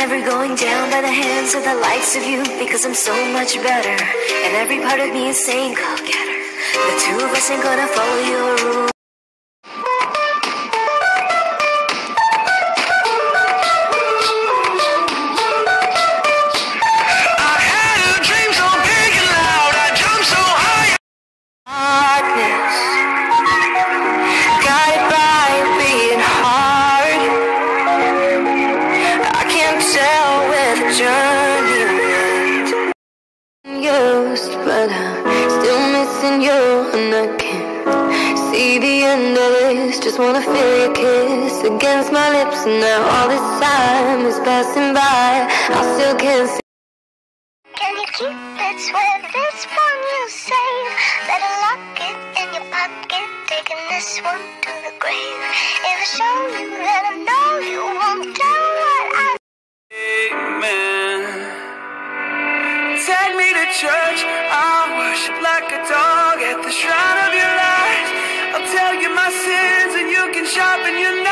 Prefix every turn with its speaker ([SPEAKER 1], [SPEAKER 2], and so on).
[SPEAKER 1] never going down by the hands of the likes of you because I'm so much better. And every part of me is saying, go get her. The two of us ain't gonna follow your rules. But I'm still missing you, and I can't see the end of this. Just wanna feel your kiss against my lips, and now all this time is passing by. I still can't see.
[SPEAKER 2] Can you keep it? with this one you save. Better lock it in your pocket. Taking this one to the grave. If I show you that I know you won't do what I
[SPEAKER 3] Amen. Take me to church. Sharpen your knife.